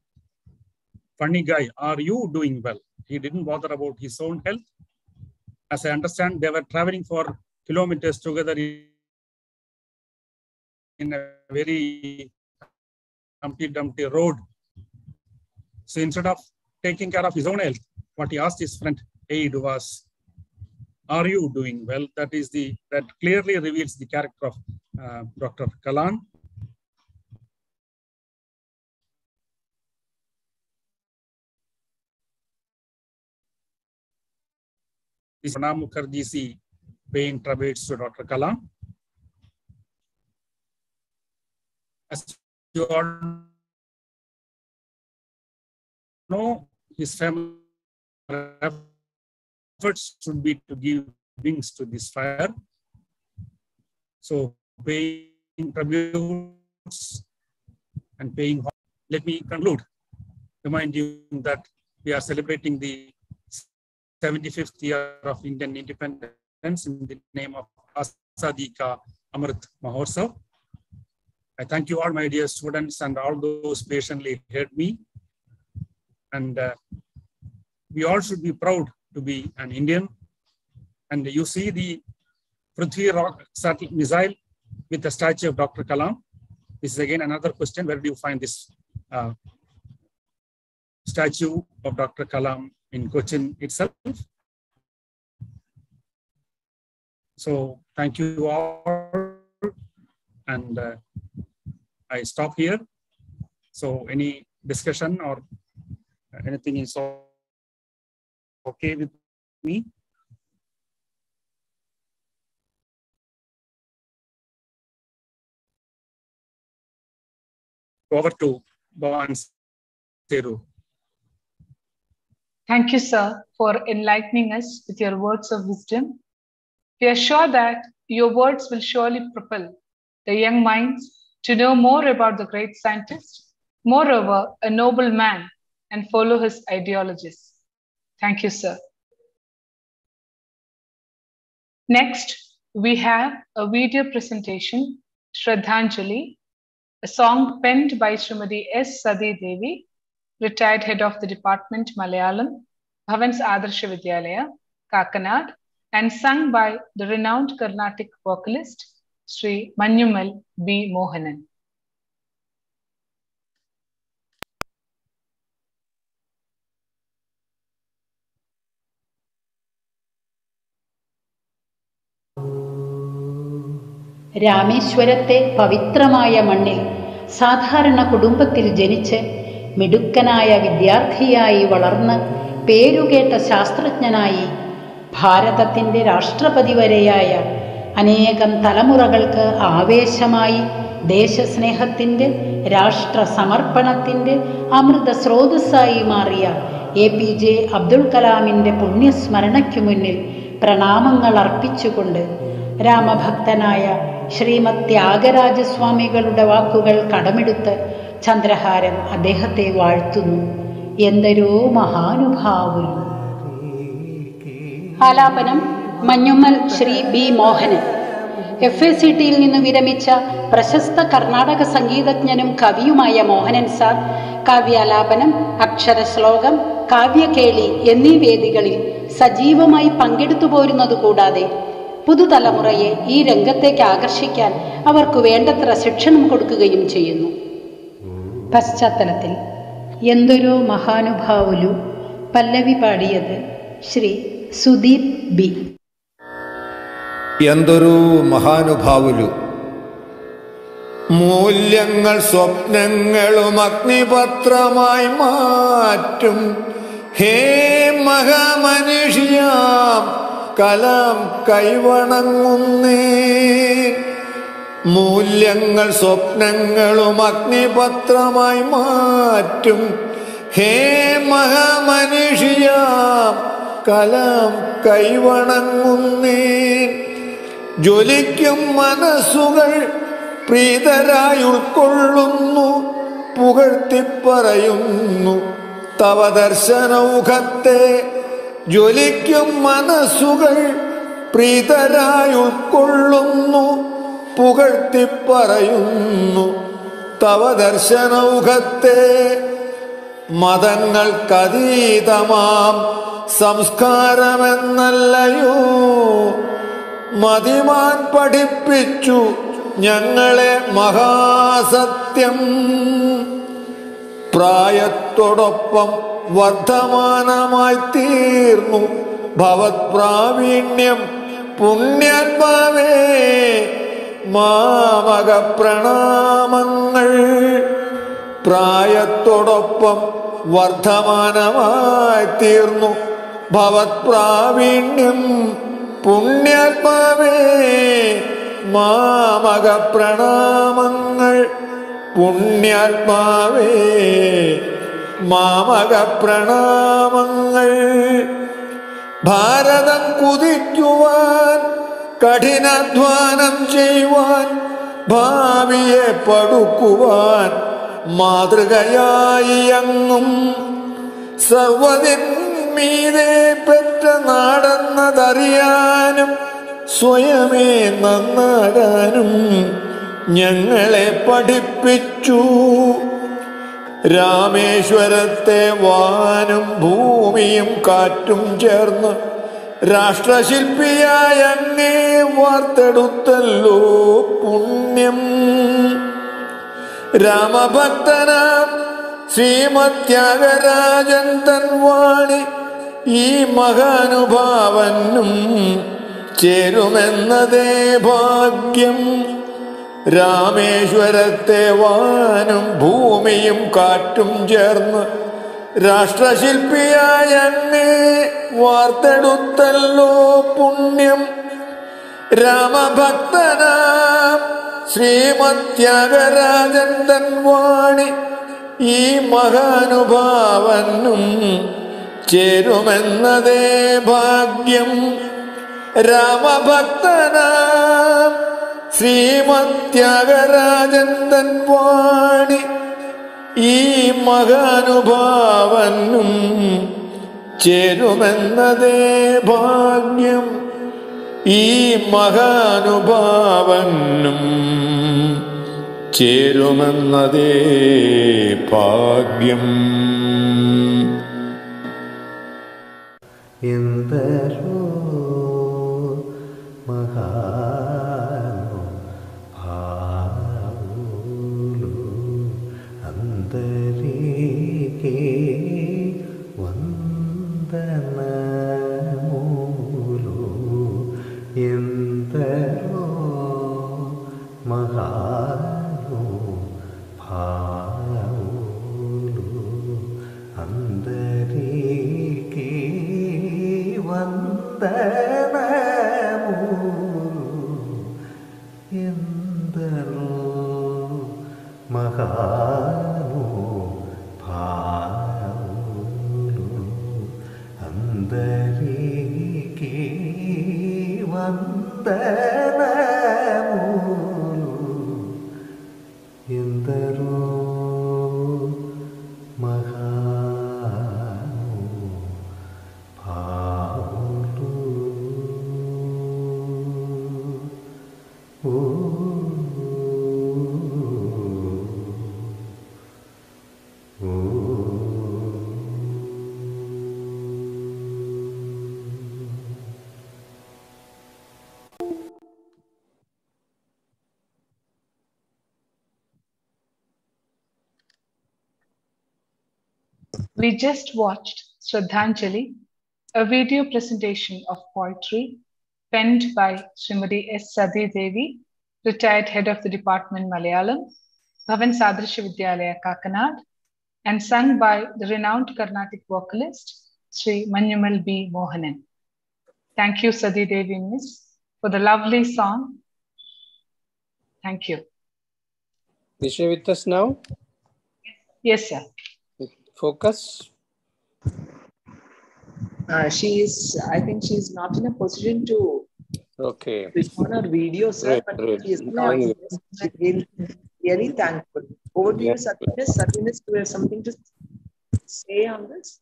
Funny guy, are you doing well? He didn't bother about his own health. As I understand, they were traveling for kilometers together in a very Humpty Dumpty road. So instead of taking care of his own health, what he asked his friend aide was, are you doing well? That is the, that clearly reveals the character of uh, Dr. Kalam. This Pranab Mukherjee paying tributes to Dr. Kalam. As you all know, his family efforts should be to give wings to this fire. So paying tributes and paying. Let me conclude. Remind you that we are celebrating the 75th year of Indian independence in the name of Azadi Ka Amrit Mahotsav. I thank you all, my dear students, and all those patiently heard me. And uh, we all should be proud to be an Indian. And you see the Prithvi rock satellite missile with the statue of Dr. Kalam. This is again another question. Where do you find this uh, statue of Dr. Kalam in Cochin itself? So thank you all. And uh, I stop here. So any discussion or anything is okay with me? Over to Bhavan Seru. Thank you, sir, for enlightening us with your words of wisdom. We are sure that your words will surely propel the young minds to know more about the great scientist, moreover, a noble man and follow his ideologies. Thank you, sir. Next, we have a video presentation, Shraddhanjali, a song penned by Srimati S. Sati Devi, retired head of the department Malayalam, Bhavans Adarsha Vidyalaya, Kakkanad, and sung by the renowned Carnatic vocalist Sri Manjummel B. Mohanan. രാമേശ്വരത്തെ പവിത്രമായ മണ്ണിൽ സാധാരണ കുടുംബത്തിൽ ജനിച്ച് മിടുക്കനായ വിദ്യാർത്ഥിയായി വളർന്ന് പേരുകേട്ട ശാസ്ത്രജ്ഞനായി ഭാരതത്തിന്റെ രാഷ്ട്രപതി വരെയായ അനേകം തലമുറകൾക്ക് ആവേശമായി ദേശസ്നേഹത്തിന്റെ രാഷ്ട്ര സമർപ്പണത്തിന്റെ അമൃത സ്രോതസ്സായി മാറിയ എ പി ജെ അബ്ദുൾ കലാമിന്റെ പുണ്യസ്മരണയ്ക്കു മുന്നിൽ പ്രണാമങ്ങൾ അർപ്പിച്ചുകൊണ്ട് രാമഭക്തനായ ശ്രീമത് ത്യാഗരാജസ്വാമികളുടെ വാക്കുകൾ കടമെടുത്ത് ചന്ദ്രഹാരൻ അദ്ദേഹത്തെ വാഴ്ത്തുന്നു. എന്തൊരോ മഹാനുഭാവുలు ആലാപനം Manjummal Sri B Mohanan F A C ടിയിൽ നിന്ന് വിരമിച്ച പ്രശസ്ത കർണാടക സംഗീതജ്ഞനും കവിയുമായ മോഹനൻ സാർ കാവ്യാലാപനം അക്ഷരശ്ലോകം കാവ്യകേളി എന്നീ വേദികളിൽ സജീവമായി പങ്കെടുത്തു പോരുന്നത് കൂടാതെ പുതുതലമുറയെ ഈ രംഗത്തേക്ക് ആകർഷിക്കാൻ അവർക്ക് വേണ്ടത്ര ശിക്ഷണം കൊടുക്കുകയും ചെയ്യുന്നു. പശ്ചാത്തലത്തിൽ എന്തൊരു മഹാനുഭാവുലു പല്ലവി പാടിയത് ശ്രീ സുദീപ് ബി. എന്തൊരു മഹാനുഭാവുലു. മൂല്യങ്ങൾ സ്വപ്നങ്ങളും അഗ്നിപത്രമായി മാറ്റും. ഹേ മഹാമനുഷ്യാം കലാം കൈവണങ്ങുന്നേ. മൂല്യങ്ങൾ സ്വപ്നങ്ങളും അഗ്നിപത്രമായി മാറ്റും. ഹേ മഹാമനുഷ്യാം കലാം കൈവണങ്ങുന്നേ. ജ്വലിക്കും മനസ്സുകൾ പ്രീതരായി ഉൾക്കൊള്ളുന്നു പുകഴ്ത്തിപ്പറയുന്നു. തവ ദർശനൗഖത്തെ ജ്വലിക്കും മനസ്സുകൾ ഉൾക്കൊള്ളുന്നു പുകഴ്ത്തിപ്പറയുന്നു. തവ ദർശനൗഖത്തെ മതങ്ങൾക്കതീതമാം സംസ്കാരമെന്നല്ലയോ? മതിമാൻ പഠിപ്പിച്ചു ഞങ്ങളെ മഹാസത്യം. പ്രായത്തോടൊപ്പം വർദ്ധമാനമായി തീർന്നു. ഭവത് പ്രാവീണ്യം പുണ്യാത്മാവേ മാമക പ്രണാമങ്ങൾ പ്രായത്തോടൊപ്പം വർദ്ധമാനമായി തീർന്നു. ഭവത് പ്രാവീണ്യം പുണ്യാത്മാവേ മാമക പ്രണാമങ്ങൾ പുണ്യാത്മാവേ മാമക പ്രണാമങ്ങൾ ഭാരതം കുതിക്കുവാൻ കഠിനാധ്വാനം ചെയ്യുവാൻ ഭാവിയെ പടുക്കുവാൻ മാതൃകയായി അങ്ങും. സർവതിന്മീതെ പെറ്റ നാടെന്നതറിയാനും സ്വയമേ നന്നാകാനും ഞങ്ങളെ പഠിപ്പിച്ചു. രാമേശ്വരത്തെ വാനും ഭൂമിയും കാറ്റും ചേർന്ന് രാഷ്ട്രശില്പിയായ അങ്ങേ വാർത്തെടുത്തല്ലോ പുണ്യം. രാമഭക്തനാം ശ്രീമത്യാഗരാജൻ തൻവാണി ഈ മഹാനുഭാവനും ചേരുമെന്നതേ ഭാഗ്യം. രാമേശ്വരത്തെ വാനും ഭൂമിയും കാറ്റും ചേർന്ന് രാഷ്ട്രശില്പിയായ എന്നെ വാർത്തെടുത്തല്ലോ പുണ്യം. രാമഭക്തനാം ശ്രീമത്യാഗരാജൻ തൻവാണി ഈ മഹാനുഭാവനും ചേരുമെന്നതേ ഭാഗ്യം. രാമഭക്തനാം ശ്രീമത്യാഗരാജൻ തൻ വാണി ഈ മഹാനുഭാവനും ചേരുമെന്നതേ ഭാഗ്യം ഈ മഹാനുഭാവനും ചേരുമെന്നതേ ഭാഗ്യം എന്തൊരു We just watched Shraddhanjali, a video presentation of poetry penned by Srimati S. Sati Devi, retired head of the department Malayalam, Bhavans Adarsha Vidyalaya Kakkanad, and sung by the renowned Carnatic vocalist Sri Manjummel B. Mohanan. Thank you, Sati Devi Miss, for the lovely song. Thank you. Is she with us now? Yes, sir focus? Uh, she's, I think she's not in a position to okay. on her video, sir, right, but right. she is now really, thankful. Over to yes. you, Satyanis. Satyanis, do you have something to say on this?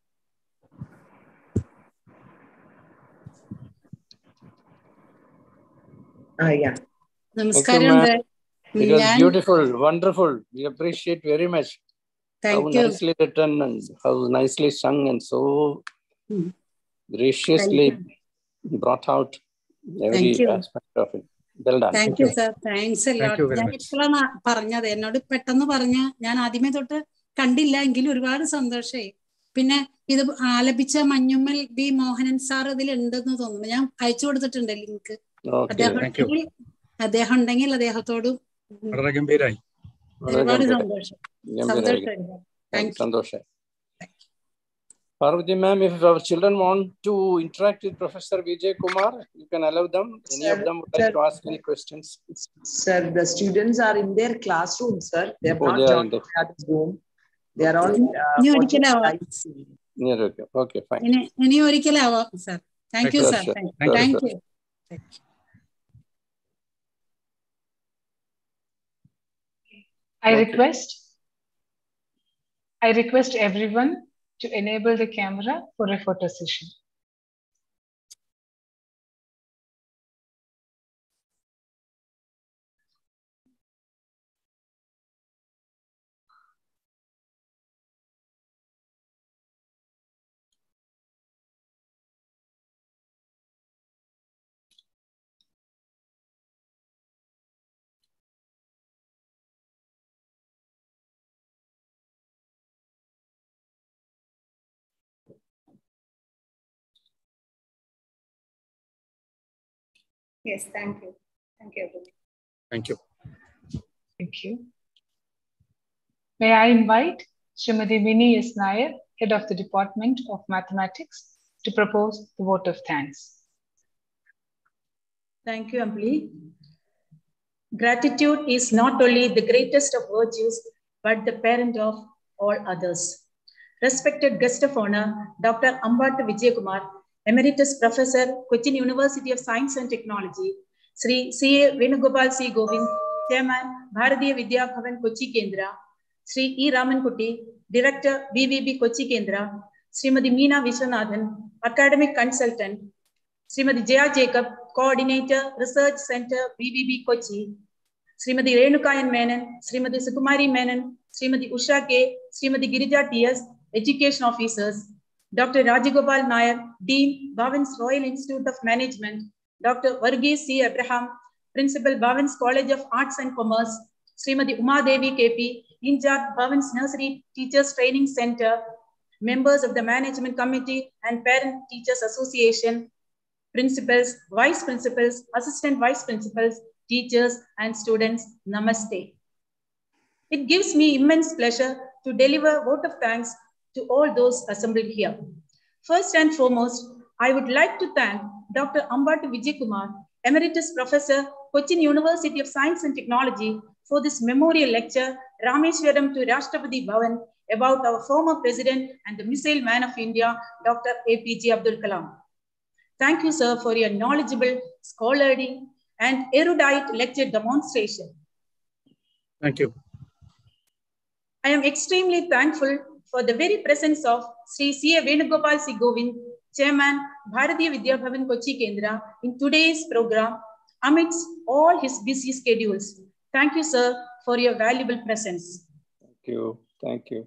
Uh, yeah. Namaskaram. Okay, it was yeah. beautiful, wonderful. We appreciate very much. How you. nicely written and how nicely sung and so Hmm. graciously brought out every aspect of it. Thank you sir thanks Thank ഞാൻ ഇപ്പോഴാണ് പറഞ്ഞത്. എന്നോട് പെട്ടെന്ന് പറഞ്ഞ ഞാൻ ആദ്യമേ തൊട്ട് കണ്ടില്ല എങ്കിലും ഒരുപാട് സന്തോഷമായി പിന്നെ ഇത് ആലപിച്ച മഞ്ഞുമ്മൽ ബി മോഹനൻ സാർ ഇതിൽ ഉണ്ടെന്ന് തോന്നുന്നു. ഞാൻ അയച്ചു കൊടുത്തിട്ടുണ്ട് ലിങ്ക്. അദ്ദേഹം Thank അദ്ദേഹം ഉണ്ടെങ്കിൽ അദ്ദേഹത്തോടും വളരെ ഗംഭീരായി. Parvati ma'am, if our children want to interact with Professor Vijay Kumar, you can allow them. Any sir, of them would sir, to ask any questions. Sir, the students are in their classroom, sir. They have oh, not they joined the room. They are all. Uh, okay, fine. Any, any sir. Thank you, sir. Thank you. Thank you. I Okay. request I request everyone to enable the camera for a photo session. Yes, thank you. Thank you. Thank you. Thank you. May I invite Srimati Vini S. Head of the Department of Mathematics, to propose the vote of thanks. Thank you, Ampli. Gratitude is not only the greatest of virtues, but the parent of all others. Respected guest of honor, Dr. Ambat Vijayakumar, Emeritus Professor, Cochin University of Science and Technology, Sri C.A. Venugopal C. Govind, Chairman, Bharatiya Vidya Bhavan Kochi Kendra, Sri E. Ramankutti, Director, BVB Kochi Kendra, Srimati Meena Vishwanathan, Academic Consultant, Srimati Jaya Jacob, Coordinator, Research Center, BVB Kochi, Srimati Renukayan Menon, Srimati Sukumari Menon, Srimati Usha K, Srimati Girija T.S., Education Officers, Dr. Rajagopal Nair, Dean, Bhavans Royal Institute of Management, Dr. Varghese C. Abraham, Principal Bhavans College of Arts and Commerce, Srimati Uma Devi KP, in charge Bhavans Nursery Teachers Training Center, members of the Management Committee and Parent Teachers Association, principals, vice principals, assistant vice principals, teachers, and students, namaste. It gives me immense pleasure to deliver vote of thanks to all those assembled here. First and foremost, I would like to thank Dr. Ambat Vijay Kumar, Emeritus Professor, Cochin University of Science and Technology, for this memorial lecture, Rameswaram to Rashtrapati Bhavan, about our former president and the missile man of India, Dr. APJ Abdul Kalam. Thank you, sir, for your knowledgeable, scholarly, and erudite lecture demonstration. Thank you. I am extremely thankful for the very presence of Sri C. A. Venugopal C. Govind, Chairman, Bharatiya Vidya Bhavan Kochi Kendra, in today's program amidst all his busy schedules. Thank you, sir, for your valuable presence. Thank you. Thank you.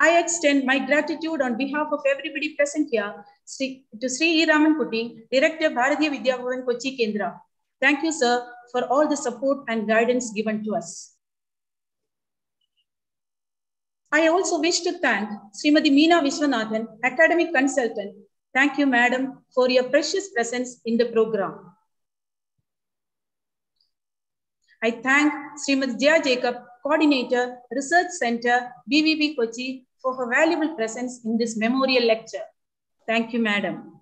I extend my gratitude on behalf of everybody present here to Sri E. Ramankutti, Director Bharatiya Vidya Bhavan Kochi Kendra. Thank you, sir, for all the support and guidance given to us. I also wish to thank Srimati Meena Vishwanathan, Academic Consultant. Thank you, Madam, for your precious presence in the program. I thank Srimati Jaya Jacob, Coordinator, Research Center, BVB Kochi, for her valuable presence in this memorial lecture. Thank you, Madam.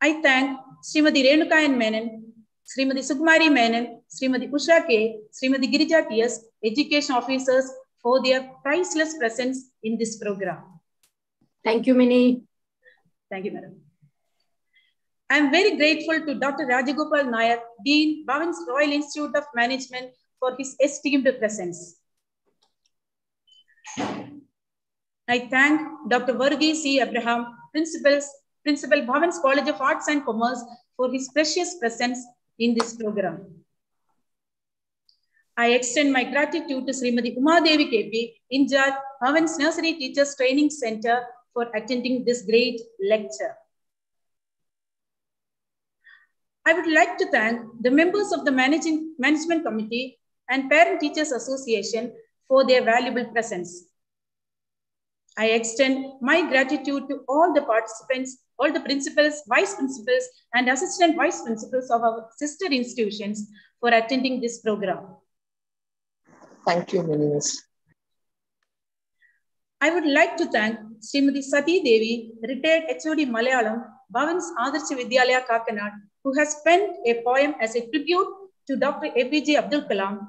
I thank Srimati Renukayan Menon, Srimati Sukumari Menon, Srimati Usha K, Srimati Girija T.S., education officers for their priceless presence in this program. Thank you, Mini. Thank you, Madam. I am very grateful to Dr. Rajagopal Nair, Dean, Bhavans Royal Institute of Management, for his esteemed presence. I thank Dr. Varghese C. Abraham, Principals, Principal Bhavans College of Arts and Commerce, for his precious presence in this program. I extend my gratitude to Srimati Uma Devi KP, in charge Bhavans Nursery Teachers Training Center, for attending this great lecture. I would like to thank the members of the managing, Management Committee and Parent Teachers Association for their valuable presence. I extend my gratitude to all the participants, all the principals, vice principals, and assistant vice principals of our sister institutions for attending this program. Thank you, Minis. I would like to thank Srimati Sati Devi, retired HOD Malayalam, Bhavans Adarsh Vidyalaya Kakkanad, who has penned a poem as a tribute to Dr. APJ Abdul Kalam,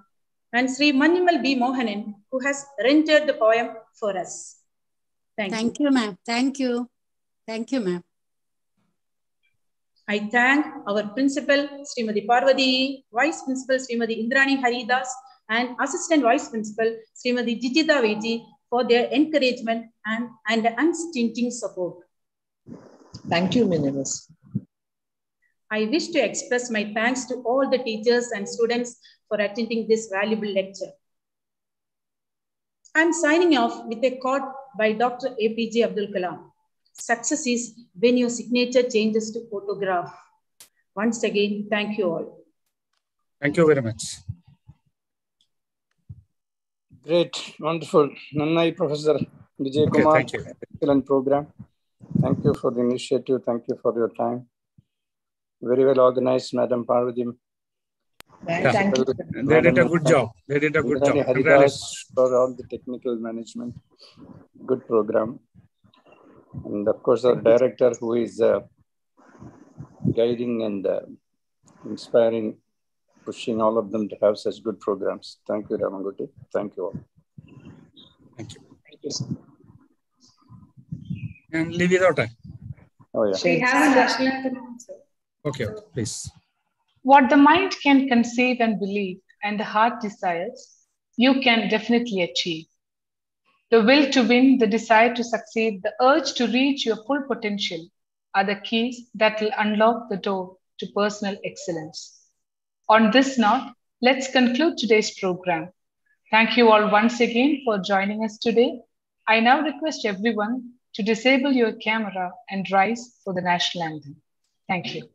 and Sri Manjummel B. Mohanan, who has rendered the poem for us. Thank, Thank you, ma'am. Thank you. Thank you, ma'am. I thank our principal, Srimati Parvati, Vice Principal, Srimati Indrani Haridas, and Assistant Vice Principal, Srimati Jijita Veji, for their encouragement and, and unstinting support. Thank you, Minimus. I wish to express my thanks to all the teachers and students for attending this valuable lecture. I'm signing off with a quote by Dr. APJ Abdul Kalam. Success is when your signature changes to photograph. Once again, thank you all. Thank you very much. Great, wonderful. Nannai, Professor Vijay Okay, Kumar. thank you. Excellent program. Thank you for the initiative. Thank you for your time. Very well organized, Madam Parvati. Yeah. Thank you. They did a good job. They did a good job. Indrani Congratulations. Haridas for all the technical management. Good program. And of course, our director who is uh, guiding and uh, inspiring, pushing all of them to have such good programs. Thank you, Ramankutti. Thank you all. Thank you. Thank you, sir. And leave without time. Eh? Oh, yeah. We have a Dashanathan also. Okay, okay, please. What the mind can conceive and believe, and the heart desires, you can definitely achieve. The will to win, the desire to succeed, the urge to reach your full potential are the keys that will unlock the door to personal excellence. On this note, let's conclude today's program. Thank you all once again for joining us today. I now request everyone to disable your camera and rise for the national anthem. Thank you.